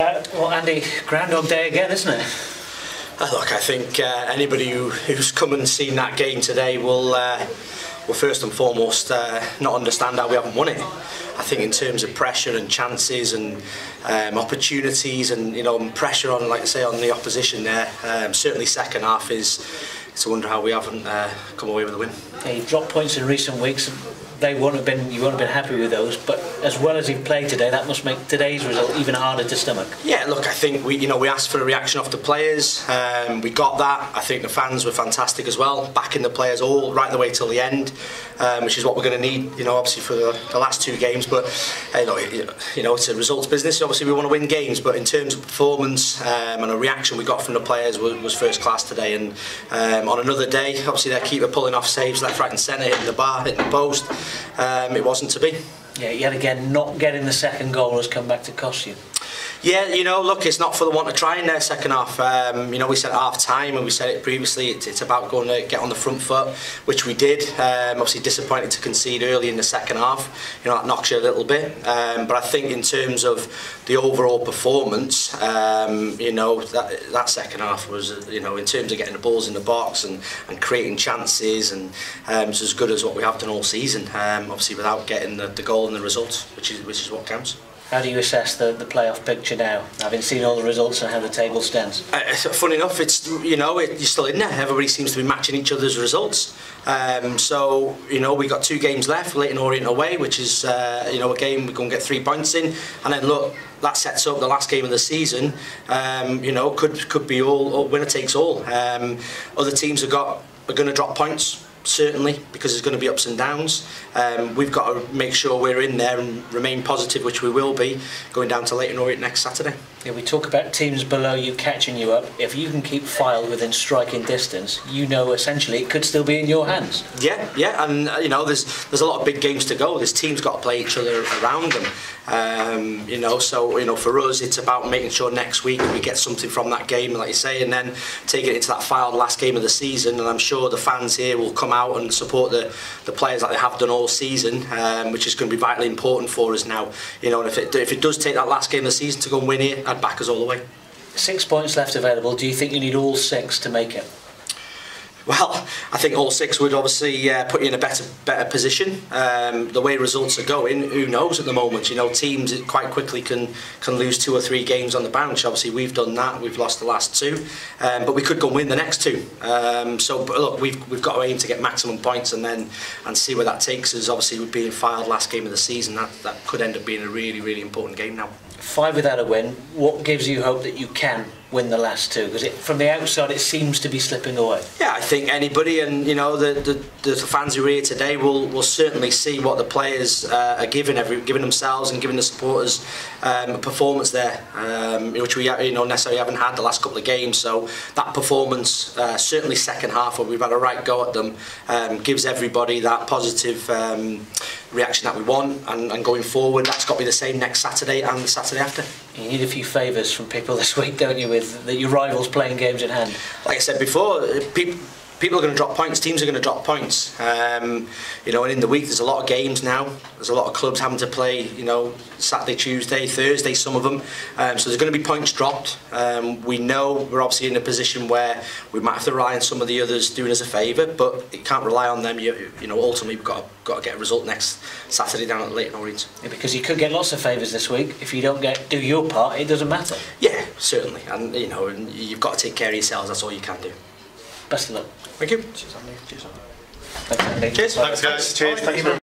Uh, well, Andy, Groundhog Day again, isn't it? Uh, look, I think uh, anybody who, who's come and seen that game today will, uh, will first and foremost uh, not understand how we haven't won it. I think in terms of pressure and chances and um, opportunities and you know and pressure on, like I say, on the opposition there. Um, certainly, second half is. It's a wonder how we haven't uh, come away with a win. Yeah, drop dropped points in recent weeks. They won't have been. You won't have been happy with those. But as well as he played today, that must make today's result even harder to stomach. Yeah, look, I think we, you know, we asked for a reaction off the players. Um, we got that. I think the fans were fantastic as well, backing the players all right the way till the end, um, which is what we're going to need. You know, obviously for the, the last two games. But hey, look, you know, it's a results business. Obviously, we want to win games, but in terms of performance um, and a reaction we got from the players was, was first class today. And um, on another day, obviously their keeper pulling off saves left, right, and centre, hitting the bar, hitting the post. um, it wasn't to be. Yeah, yet again, not getting the second goal has come back to cost you. Yeah, you know, look, it's not for the want of trying there second half. Um, you know, we said half time and we said it previously, it's, it's about going to get on the front foot, which we did. Um, obviously disappointed to concede early in the second half. You know, that knocks you a little bit. Um, but I think in terms of the overall performance, um, you know, that, that second half was, you know, in terms of getting the balls in the box and, and creating chances and um, it's as good as what we have done all season. Um, obviously without getting the, the goal and the results, which is, which is what counts. How do you assess the, the playoff picture now, having seen all the results and how the table stands? Uh, funny enough, it's you know it, you're still in there. Everybody seems to be matching each other's results. Um, so you know we got two games left, Leighton Orient away, which is uh, you know a game we can get three points in, and then look that sets up the last game of the season. Um, you know could could be all, all winner takes all. Um, other teams have got are going to drop points. Certainly because there's going to be ups and downs. Um, we've got to make sure we're in there and remain positive, which we will be going down to Leyton Orient next Saturday. Yeah, we talk about teams below you catching you up. If you can keep Fylde within striking distance, you know essentially it could still be in your hands. Yeah, yeah, and uh, you know there's there's a lot of big games to go. This team's got to play each other around them. Um, you know, so you know for us it's about making sure next week we get something from that game, like you say, and then take it into that Fylde last game of the season. And I'm sure the fans here will come come out and support the, the players like they have done all season, um, which is going to be vitally important for us now. You know, and if it, if it does take that last game of the season to go and win it, I'd back us all the way. Six points left available. Do you think you need all six to make it? Well, I think all six would obviously uh, put you in a better better position. Um, the way results are going, who knows at the moment? You know, teams quite quickly can can lose two or three games on the bounce. Obviously, we've done that. We've lost the last two, um, but we could go and win the next two. Um, so, but look, we've we've got to aim to get maximum points and then and see where that takes us. Obviously, with being filed last game of the season, that that could end up being a really really important game now. Five without a win. What gives you hope that you can win the last two? Because from the outside, it seems to be slipping away. Yeah, I think anybody, and you know, the the, the fans who are here today will will certainly see what the players uh, are giving every giving themselves and giving the supporters um, a performance there, um, which we you know necessarily haven't had the last couple of games. So that performance, uh, certainly second half, where we've had a right go at them, um, gives everybody that positive. Um, reaction that we want and, and going forward that's got to be the same next Saturday and the Saturday after. You need a few favours from people this week don't you with your rivals playing games in hand? Like I said before, uh, people people are going to drop points, teams are going to drop points. Um, you know, and in the week there's a lot of games now. There's a lot of clubs having to play, you know, Saturday, Tuesday, Thursday, some of them. Um, so there's going to be points dropped. Um, we know we're obviously in a position where we might have to rely on some of the others doing us a favour, but you can't rely on them. You, you know, ultimately we've got to, got to get a result next Saturday down at Leyton Orient. Yeah, because you could get lots of favours this week. If you don't get do your part, it doesn't matter. Yeah, certainly. And, you know, and you've got to take care of yourselves. That's all you can do. Best of luck. Thank you. Cheers, Andy. Cheers, Andy. Thanks, Andy. Cheers. Thanks, guys. Cheers. Thanks,